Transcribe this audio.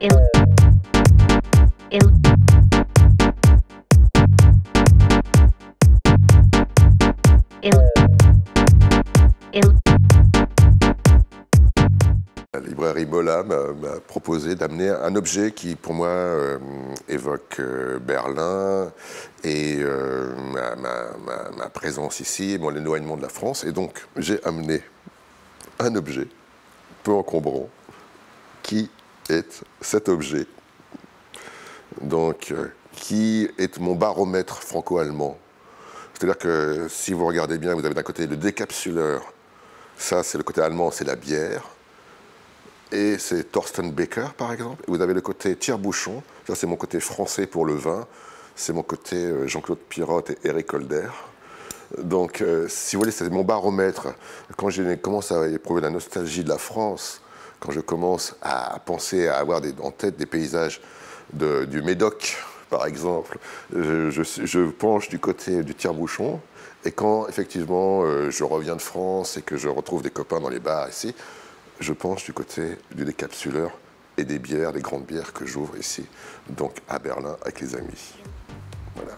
La librairie Mola m'a proposé d'amener un objet qui, pour moi, euh, évoque euh, Berlin et euh, ma présence ici et mon éloignement de la France. Et donc, j'ai amené un objet peu encombrant qui est cet objet. Donc, euh, qui est mon baromètre franco-allemand. C'est-à-dire que si vous regardez bien, vous avez d'un côté le décapsuleur. Ça, c'est le côté allemand, c'est la bière et c'est Thorsten Becker, par exemple. Vous avez le côté tire-bouchon, ça c'est mon côté français pour le vin, c'est mon côté euh, Jean-Claude Pirotte et Eric Holder. Donc, euh, si vous voulez, c'est mon baromètre. Quand je commence à éprouver la nostalgie de la France, quand je commence à penser à avoir en tête des paysages du Médoc, par exemple, je, penche du côté du tire-bouchon. Et quand effectivement euh, je reviens de France et que je retrouve des copains dans les bars ici, je penche du côté du décapsuleur et des bières, des grandes bières que j'ouvre ici, donc à Berlin avec les amis. Voilà.